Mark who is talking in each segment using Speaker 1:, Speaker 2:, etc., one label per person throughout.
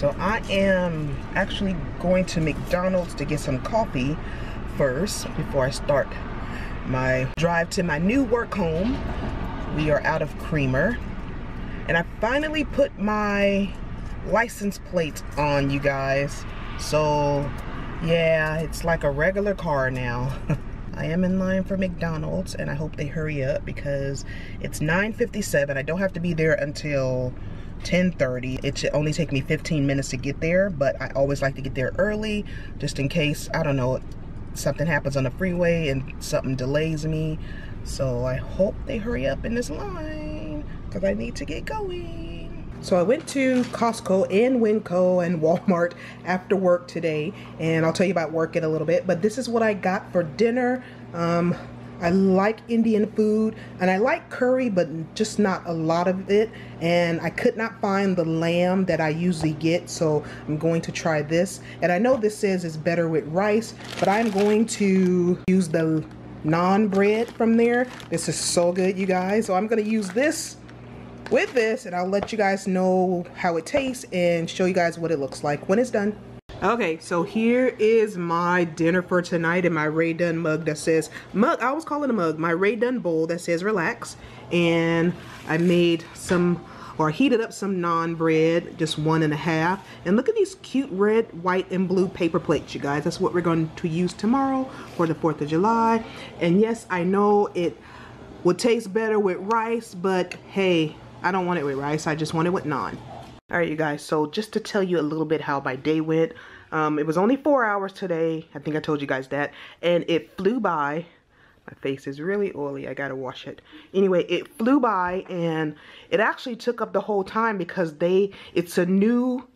Speaker 1: So I am actually going to McDonald's to get some coffee first before I start my drive to my new work home. We are out of creamer. And I finally put my license plate on, you guys. So, yeah, it's like a regular car now. I am in line for McDonald's and I hope they hurry up because it's 9.57. I don't have to be there until 10.30. It should only take me 15 minutes to get there, but I always like to get there early just in case, I don't know, something happens on the freeway and something delays me. So I hope they hurry up in this line because I need to get going. So I went to Costco and Winco and Walmart after work today and I'll tell you about work in a little bit but this is what I got for dinner. Um, I like Indian food and I like curry but just not a lot of it and I could not find the lamb that I usually get so I'm going to try this. And I know this says it's better with rice but I'm going to use the naan bread from there. This is so good you guys. So I'm gonna use this with this and I'll let you guys know how it tastes and show you guys what it looks like when it's done Okay, so here is my dinner for tonight in my Rae Dunn mug that says, mug, I always call it a mug, my Rae Dunn bowl that says relax. And I made some, or heated up some naan bread, just one and a half. And look at these cute red, white, and blue paper plates, you guys. That's what we're going to use tomorrow for the 4th of July. And yes, I know it would taste better with rice, but hey, I don't want it with rice. I just want it with naan. All right, you guys, so just to tell you a little bit how my day went, um, it was only four hours today. I think I told you guys that. And it flew by. My face is really oily. I gotta wash it. Anyway, it flew by and it actually took up the whole time because they, it's a new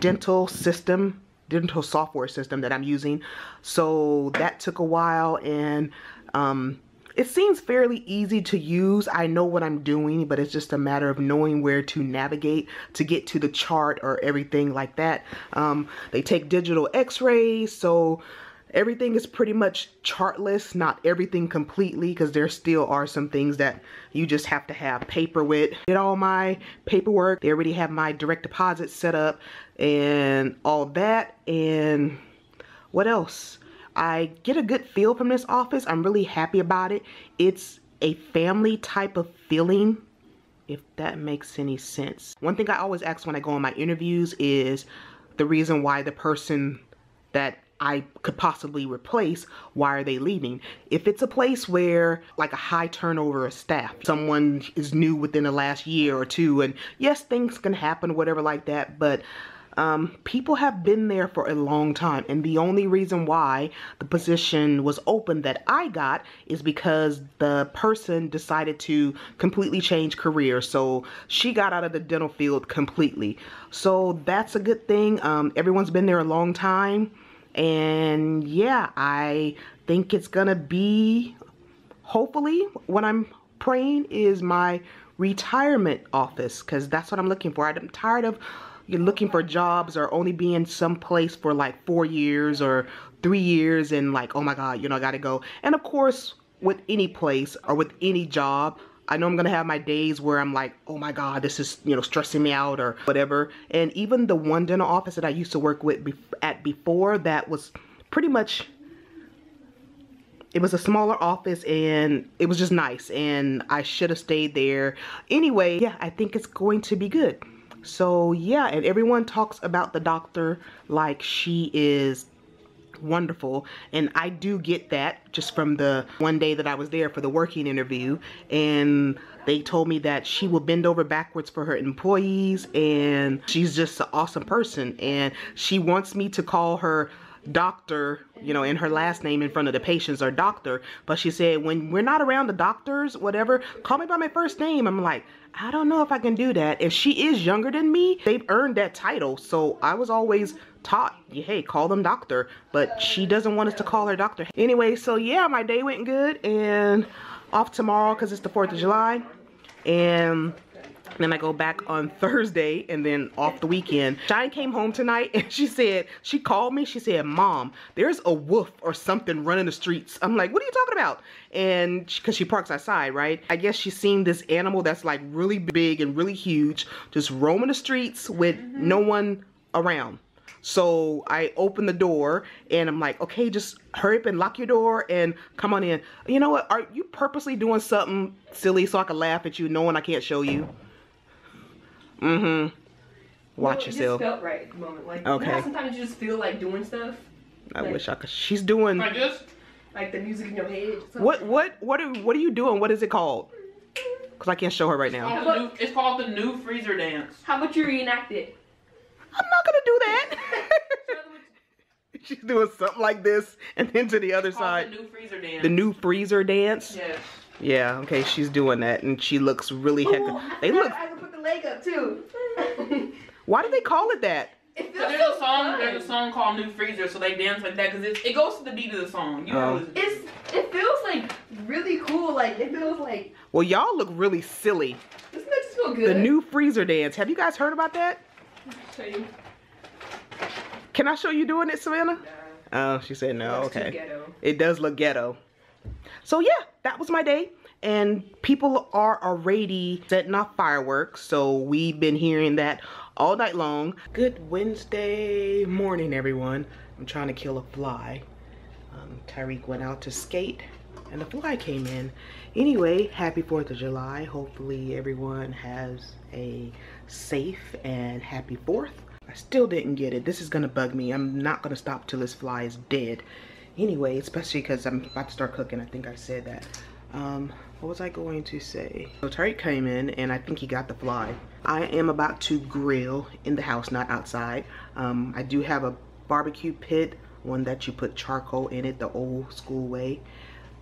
Speaker 1: dental system, dental software system that I'm using. So that took a while and um, it seems fairly easy to use. I know what I'm doing, but it's just a matter of knowing where to navigate to get to the chart or everything like that. Um, they take digital x-rays, so everything is pretty much chartless, not everything completely, because there still are some things that you just have to have paper with. Did all my paperwork. They already have my direct deposit set up and all that. And what else? I get a good feel from this office. I'm really happy about it. It's a family type of feeling, if that makes any sense. One thing I always ask when I go on my interviews is the reason why the person that I could possibly replace, why are they leaving? If it's a place where like a high turnover of staff, someone is new within the last year or two and yes, things can happen, whatever like that, but um, people have been there for a long time and the only reason why the position was open that I got is because the person decided to completely change career. so she got out of the dental field completely. So that's a good thing. Um, everyone's been there a long time and yeah I think it's gonna be hopefully what I'm praying is my retirement office because that's what I'm looking for. I'm tired of you're looking for jobs or only being someplace for like four years or three years and like, oh my God, you know, I gotta go. And of course, with any place or with any job, I know I'm gonna have my days where I'm like, oh my God, this is, you know, stressing me out or whatever. And even the one dental office that I used to work with be at before that was pretty much it was a smaller office and it was just nice and I should have stayed there. Anyway, yeah, I think it's going to be good. So yeah, and everyone talks about the doctor like she is wonderful and I do get that just from the one day that I was there for the working interview and they told me that she will bend over backwards for her employees and she's just an awesome person and she wants me to call her doctor, you know, in her last name in front of the patients or doctor. But she said, when we're not around the doctors, whatever, call me by my first name. I'm like, I don't know if I can do that. If she is younger than me, they've earned that title. So I was always taught, hey, call them doctor. But she doesn't want us to call her doctor. Anyway, so yeah, my day went good and off tomorrow because it's the 4th of July. And then I go back on Thursday and then off the weekend. Cheyenne came home tonight and she said, she called me, she said, Mom, there's a wolf or something running the streets. I'm like, what are you talking about? And because she parks outside, right? I guess she's seen this animal that's like really big and really huge, just roaming the streets with mm-hmm. no one around. So I open the door and I'm like, okay, just hurry up and lock your door and come on in. You know what? Are you purposely doing something silly so I can laugh at you knowing I can't show you? Mm-hmm. Watch
Speaker 2: no, it
Speaker 1: yourself.
Speaker 2: Just felt right at the moment. Like
Speaker 1: Okay.
Speaker 2: you know sometimes you just feel like doing stuff.
Speaker 1: I
Speaker 2: like-
Speaker 1: wish I could. She's doing.
Speaker 2: Like just like the music in your head.
Speaker 1: What what what are what are you doing? What is it called? Cause I can't show her right now.
Speaker 3: Called new, it's called the new freezer dance.
Speaker 2: How about you reenact it?
Speaker 1: I'm not gonna do that. She's doing something like this, and then to the other
Speaker 3: It's
Speaker 1: side,
Speaker 3: the new freezer dance.
Speaker 1: the new freezer dance.
Speaker 3: Yes.
Speaker 1: Yeah, okay, she's doing that, and she looks really heck. They look.
Speaker 2: I can put the leg up too.
Speaker 1: Why do they call it that?
Speaker 2: it
Speaker 3: So there's
Speaker 2: so
Speaker 3: a song.
Speaker 2: fun.
Speaker 3: There's a song called New Freezer, so they dance like that because it, it goes to the beat of the song. You know, oh.
Speaker 2: It's it feels like really cool. Like it feels like
Speaker 1: Well, y'all look really silly.
Speaker 2: doesn't that just feel good?
Speaker 1: The new freezer dance. Have you guys heard about that?
Speaker 2: Show you.
Speaker 1: Can I show you doing it, Savannah?
Speaker 2: Nah,
Speaker 1: Oh, she said no.
Speaker 2: that's too
Speaker 1: Okay.
Speaker 2: ghetto.
Speaker 1: It does look ghetto. So yeah, that was my day. And people are already setting off fireworks. So we've been hearing that all night long. Good Wednesday morning, everyone. I'm trying to kill a fly. Um, Tyrique went out to skate and the fly came in. Anyway, happy 4th of July. Hopefully everyone has a safe and happy 4th. I still didn't get it. This is gonna bug me. I'm not gonna stop till this fly is dead. Anyway, especially because I'm about to start cooking. I think I said that. Um, what was I going to say? So Tyrique came in and I think he got the fly. I am about to grill in the house, not outside. Um, I do have a barbecue pit, one that you put charcoal in it the old school way.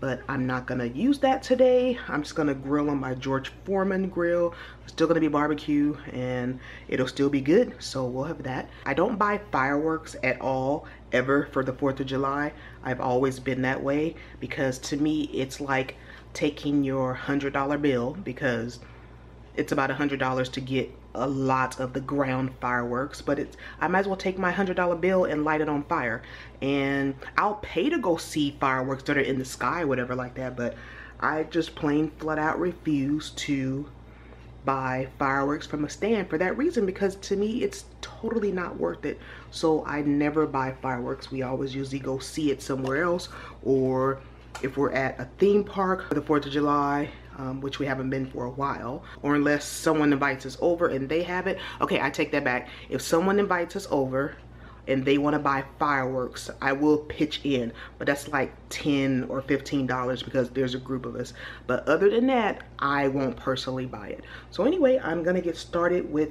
Speaker 1: But I'm not gonna use that today. I'm just gonna grill on my George Foreman grill. It's still gonna be barbecue and it'll still be good. So we'll have that. I don't buy fireworks at all ever for the 4th of July. I've always been that way because to me it's like taking your $100 bill because it's about a hundred dollars to get a lot of the ground fireworks but it's i might as well take my hundred dollar bill and light it on fire. And i'll pay to go see fireworks that are in the sky whatever like that but i just plain flat out refuse to buy fireworks from a stand for that reason because to me it's totally not worth it. So i never buy fireworks. We always usually go see it somewhere else or if we're at a theme park for the 4th of July, um, which we haven't been for a while, or unless someone invites us over and they have it. Okay, I take that back. If someone invites us over and they want to buy fireworks, I will pitch in, but that's like 10 or $15 because there's a group of us. But other than that, I won't personally buy it. So anyway, I'm gonna get started with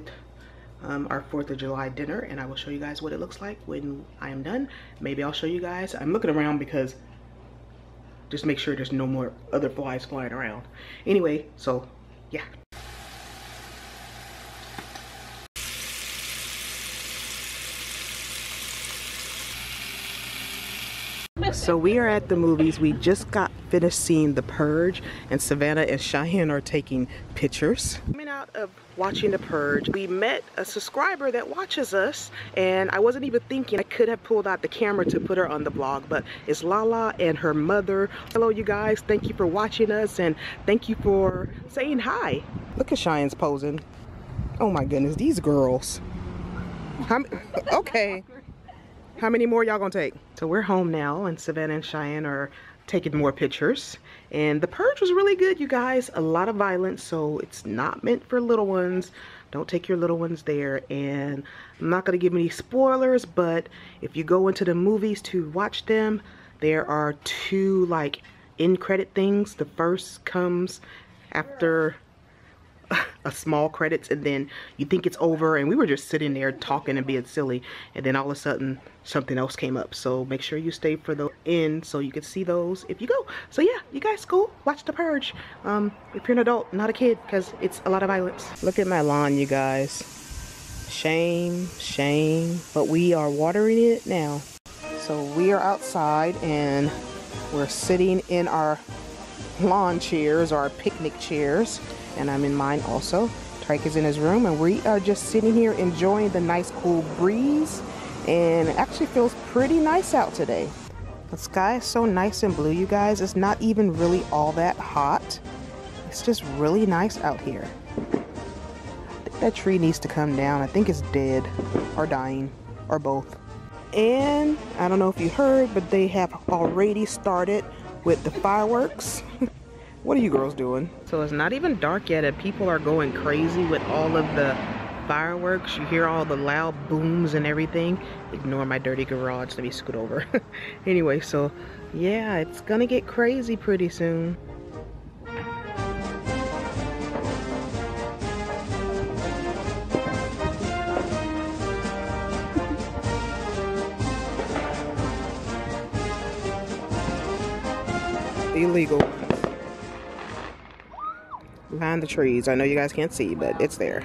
Speaker 1: um, our 4th of July dinner and I will show you guys what it looks like when I am done. Maybe I'll show you guys. I'm looking around because just make sure there's no more other flies flying around. Anyway, so yeah. So we are at the movies. We just got finished seeing The Purge and Savannah and Cheyenne are taking pictures. Coming out of watching The Purge, we met a subscriber that watches us and I wasn't even thinking I could have pulled out the camera to put her on the vlog, but it's Lala and her mother. Hello you guys, thank you for watching us and thank you for saying hi. Look at Cheyenne's posing. Oh my goodness, these girls. How, okay. How many more y'all gonna take? So we're home now and Savannah and Cheyenne are taking more pictures. And the purge was really good, you guys. A lot of violence, so it's not meant for little ones. Don't take your little ones there. And I'm not gonna give any spoilers, but if you go into the movies to watch them, there are two like end credit things. The first comes after a small credits and then you think it's over and we were just sitting there talking and being silly and then all of a sudden something else came up. So make sure you stay for the end so you can see those if you go. So yeah you guys go watch the purge um if you're an adult not a kid because it's a lot of violence. Look at my lawn you guys. Shame shame but we are watering it now. So we are outside and we're sitting in our lawn chairs or picnic chairs and I'm in mine also. Trike is in his room and we are just sitting here enjoying the nice cool breeze and it actually feels pretty nice out today. The sky is so nice and blue you guys. It's not even really all that hot. It's just really nice out here. That tree needs to come down. I think it's dead or dying or both. And I don't know if you heard, but they have already started with the fireworks. what are you girls doing? So it's not even dark yet and people are going crazy with all of the fireworks. You hear all the loud booms and everything. Ignore my dirty garage. Let me scoot over. anyway, so yeah, it's gonna get crazy pretty soon. illegal. Behind the trees. I know you guys can't see, but it's there.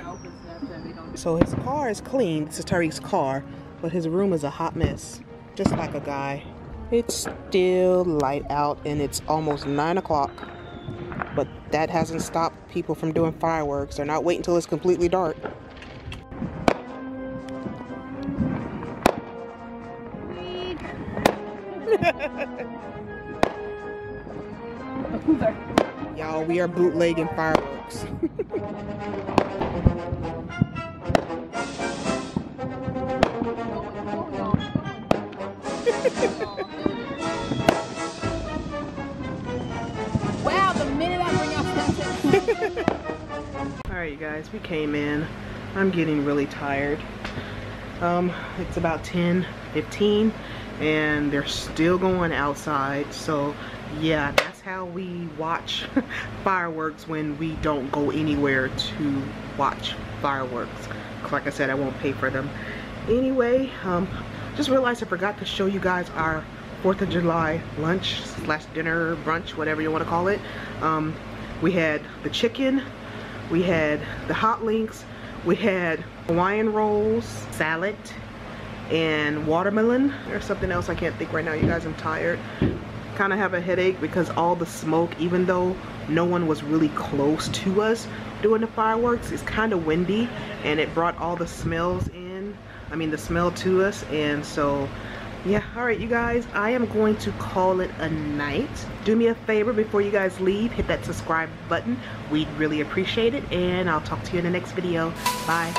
Speaker 1: So his car is clean. This is Tyrique's car, but his room is a hot mess. Just like a guy. It's still light out and it's almost 9 o'clock. But that hasn't stopped people from doing fireworks. They're not waiting until it's completely dark. Y'all, we are bootlegging fireworks.
Speaker 2: wow, the minute I bring up
Speaker 1: Alright you guys, we came in. I'm getting really tired. Um, it's about 10, 15 and they're still going outside so yeah that's how we watch fireworks when we don't go anywhere to watch fireworks like I said I won't pay for them anyway um, just realized I forgot to show you guys our 4th of July lunch slash dinner brunch whatever you want to call it um, we had the chicken we had the hot links we had Hawaiian rolls salad and watermelon. There's something else I can't think right now, you guys. I'm tired. Kind of have a headache because all the smoke, even though no one was really close to us doing the fireworks, it's kind of windy and it brought all the smells in. I mean, the smell to us. And so, yeah. All right, you guys, I am going to call it a night. Do me a favor before you guys leave, hit that subscribe button. We'd really appreciate it. And I'll talk to you in the next video. Bye.